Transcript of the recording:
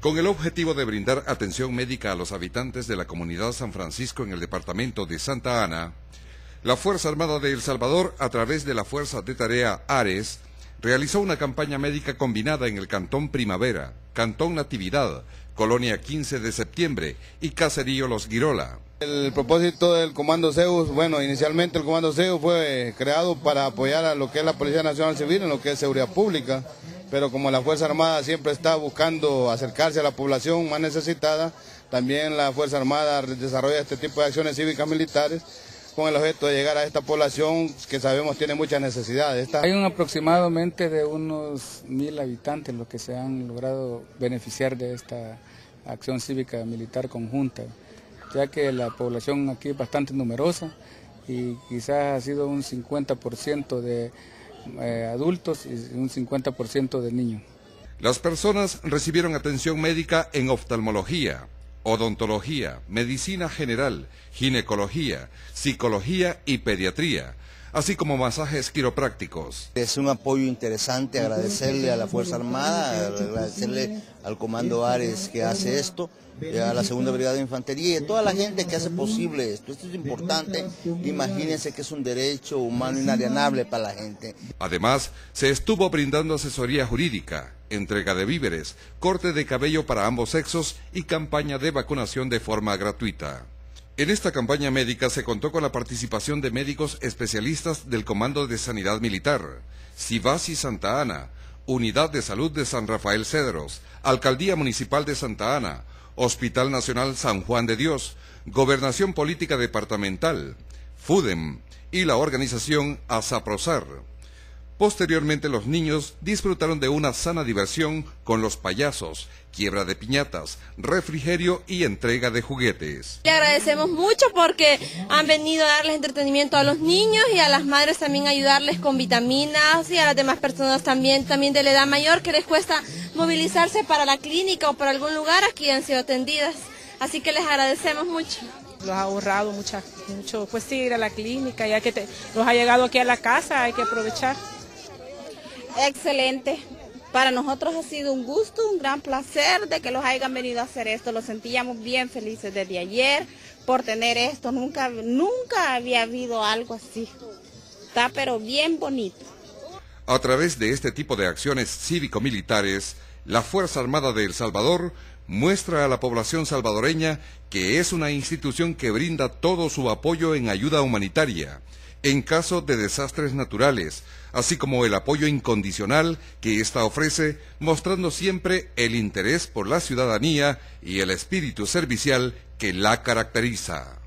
Con el objetivo de brindar atención médica a los habitantes de la comunidad San Francisco en el departamento de Santa Ana, la Fuerza Armada de El Salvador, a través de la Fuerza de Tarea Ares, realizó una campaña médica combinada en el Cantón Primavera, Cantón Natividad, Colonia 15 de septiembre y Caserío Los Girola. El propósito del Comando Zeus, bueno, inicialmente el Comando Zeus fue creado para apoyar a lo que es la Policía Nacional Civil en lo que es seguridad pública, pero como la Fuerza Armada siempre está buscando acercarse a la población más necesitada, también la Fuerza Armada desarrolla este tipo de acciones cívicas militares con el objeto de llegar a esta población que sabemos tiene muchas necesidades. Hay un aproximadamente de unos mil habitantes los que se han logrado beneficiar de esta acción cívica militar conjunta ya que la población aquí es bastante numerosa y quizás ha sido un 50% de eh, adultos y un 50% de niños. Las personas recibieron atención médica en oftalmología, odontología, medicina general, ginecología, psicología y pediatría, así como masajes quiroprácticos. Es un apoyo interesante, agradecerle a la Fuerza Armada, agradecerle al Comando Ares que hace esto a la Segunda Brigada de Infantería y a toda la gente que hace posible esto. Esto es importante. Imagínense que es un derecho humano inalienable para la gente. Además, se estuvo brindando asesoría jurídica, entrega de víveres, corte de cabello para ambos sexos y campaña de vacunación de forma gratuita. En esta campaña médica se contó con la participación de médicos especialistas del Comando de Sanidad Militar, Sivasi Santa Ana, Unidad de Salud de San Rafael Cedros, Alcaldía Municipal de Santa Ana, Hospital Nacional San Juan de Dios, Gobernación Política Departamental, FUDEM y la organización ASAPROSAR. Posteriormente los niños disfrutaron de una sana diversión con los payasos, quiebra de piñatas, refrigerio y entrega de juguetes. Le agradecemos mucho porque han venido a darles entretenimiento a los niños y a las madres también ayudarles con vitaminas y a las demás personas también, también de la edad mayor que les cuesta movilizarse para la clínica o para algún lugar, aquí han sido atendidas. Así que les agradecemos mucho. Los ha ahorrado mucho, pues sí, ir a la clínica, ya que los ha llegado aquí a la casa, hay que aprovechar. Excelente. Para nosotros ha sido un gusto, un gran placer de que los hayan venido a hacer esto. Los sentíamos bien felices desde ayer por tener esto. Nunca, nunca había habido algo así. Está pero bien bonito. A través de este tipo de acciones cívico-militares, la Fuerza Armada de El Salvador muestra a la población salvadoreña que es una institución que brinda todo su apoyo en ayuda humanitaria en caso de desastres naturales, así como el apoyo incondicional que ésta ofrece, mostrando siempre el interés por la ciudadanía y el espíritu servicial que la caracteriza.